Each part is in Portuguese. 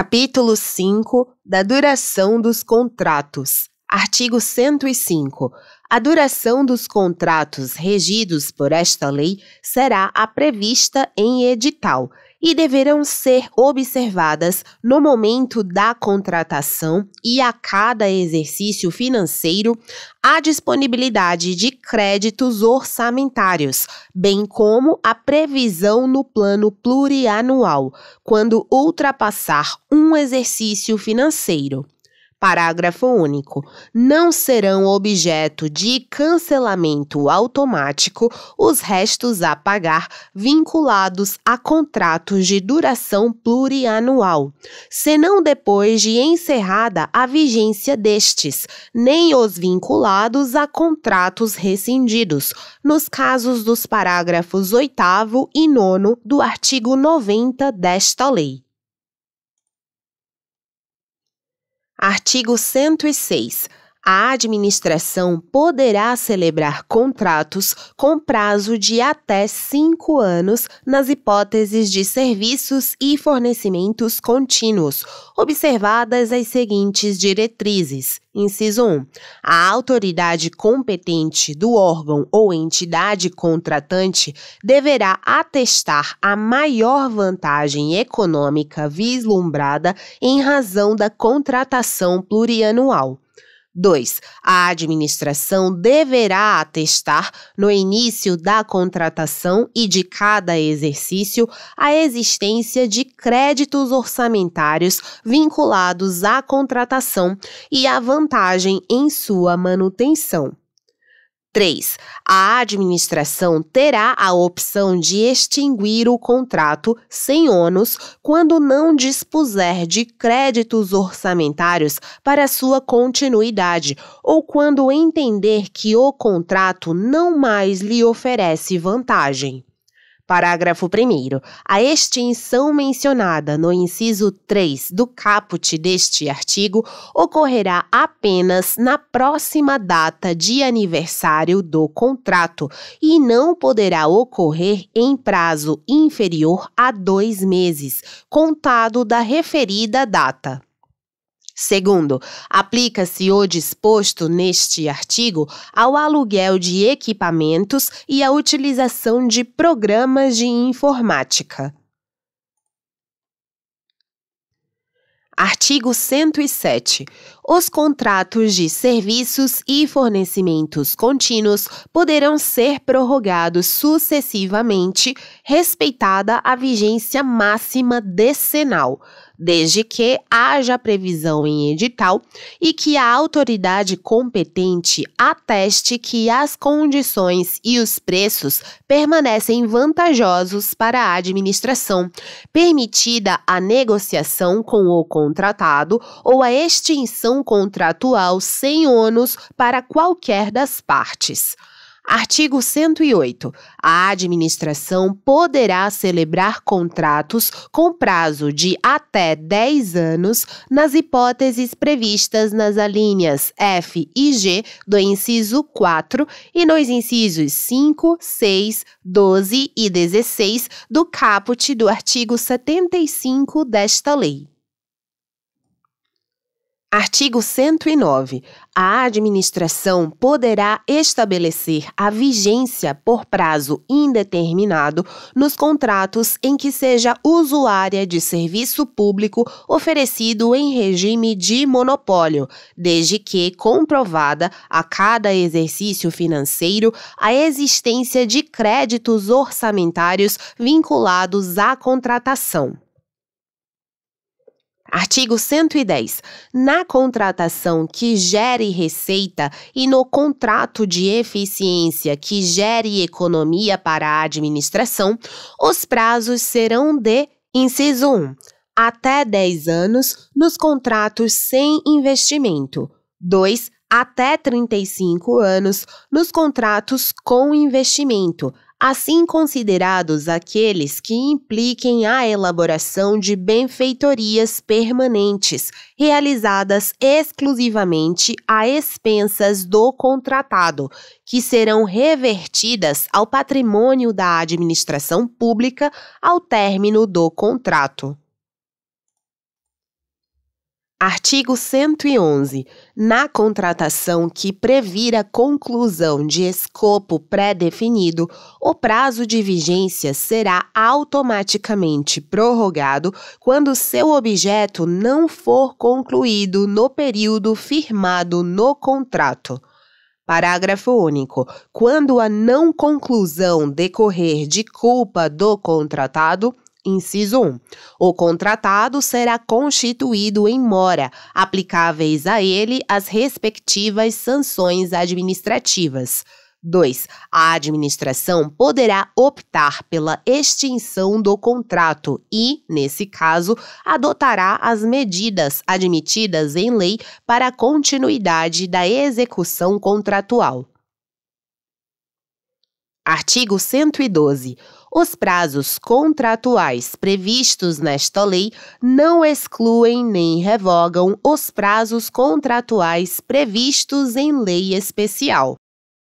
Capítulo 5 da duração dos contratos. Artigo 105. A duração dos contratos regidos por esta lei será a prevista em edital e deverão ser observadas no momento da contratação e a cada exercício financeiro a disponibilidade de créditos orçamentários, bem como a previsão no plano plurianual, quando ultrapassar um exercício financeiro. Parágrafo único. Não serão objeto de cancelamento automático os restos a pagar vinculados a contratos de duração plurianual, senão depois de encerrada a vigência destes, nem os vinculados a contratos rescindidos, nos casos dos parágrafos 8 e 9 do artigo 90 desta lei. Artigo 106. A administração poderá celebrar contratos com prazo de até cinco anos nas hipóteses de serviços e fornecimentos contínuos, observadas as seguintes diretrizes. Inciso 1. A autoridade competente do órgão ou entidade contratante deverá atestar a maior vantagem econômica vislumbrada em razão da contratação plurianual. 2. A administração deverá atestar, no início da contratação e de cada exercício, a existência de créditos orçamentários vinculados à contratação e a vantagem em sua manutenção. 3. A administração terá a opção de extinguir o contrato sem ônus quando não dispuser de créditos orçamentários para sua continuidade ou quando entender que o contrato não mais lhe oferece vantagem. Parágrafo 1. A extinção mencionada no inciso 3 do caput deste artigo ocorrerá apenas na próxima data de aniversário do contrato e não poderá ocorrer em prazo inferior a dois meses, contado da referida data. Segundo, aplica-se o disposto neste artigo ao aluguel de equipamentos e à utilização de programas de informática. Artigo 107. Os contratos de serviços e fornecimentos contínuos poderão ser prorrogados sucessivamente, respeitada a vigência máxima decenal desde que haja previsão em edital e que a autoridade competente ateste que as condições e os preços permanecem vantajosos para a administração, permitida a negociação com o contratado ou a extinção contratual sem ônus para qualquer das partes. Artigo 108. A administração poderá celebrar contratos com prazo de até 10 anos nas hipóteses previstas nas alíneas F e G do inciso 4 e nos incisos 5, 6, 12 e 16 do caput do artigo 75 desta lei. Artigo 109. A administração poderá estabelecer a vigência por prazo indeterminado nos contratos em que seja usuária de serviço público oferecido em regime de monopólio, desde que comprovada a cada exercício financeiro a existência de créditos orçamentários vinculados à contratação. Artigo 110. Na contratação que gere receita e no contrato de eficiência que gere economia para a administração, os prazos serão de: inciso 1. Até 10 anos nos contratos sem investimento. 2. Até 35 anos nos contratos com investimento assim considerados aqueles que impliquem a elaboração de benfeitorias permanentes, realizadas exclusivamente a expensas do contratado, que serão revertidas ao patrimônio da administração pública ao término do contrato. Artigo 111. Na contratação que previra conclusão de escopo pré-definido, o prazo de vigência será automaticamente prorrogado quando seu objeto não for concluído no período firmado no contrato. Parágrafo único. Quando a não conclusão decorrer de culpa do contratado, Inciso 1. O contratado será constituído em mora, aplicáveis a ele as respectivas sanções administrativas. 2. A administração poderá optar pela extinção do contrato e, nesse caso, adotará as medidas admitidas em lei para a continuidade da execução contratual. Artigo 112. Os prazos contratuais previstos nesta lei não excluem nem revogam os prazos contratuais previstos em lei especial.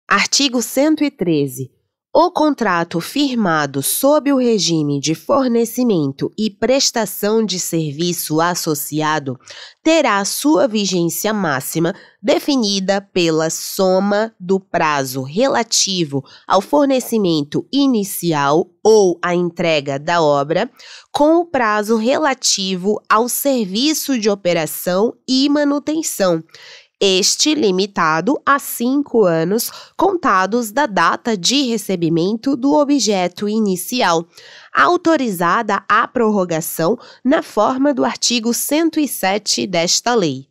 Artigo 113. O contrato firmado sob o regime de fornecimento e prestação de serviço associado terá sua vigência máxima definida pela soma do prazo relativo ao fornecimento inicial ou à entrega da obra com o prazo relativo ao serviço de operação e manutenção este limitado a cinco anos contados da data de recebimento do objeto inicial, autorizada a prorrogação na forma do artigo 107 desta lei.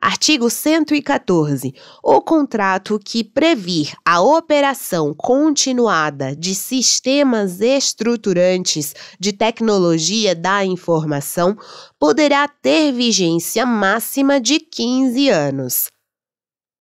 Artigo 114. O contrato que previr a operação continuada de sistemas estruturantes de tecnologia da informação poderá ter vigência máxima de 15 anos.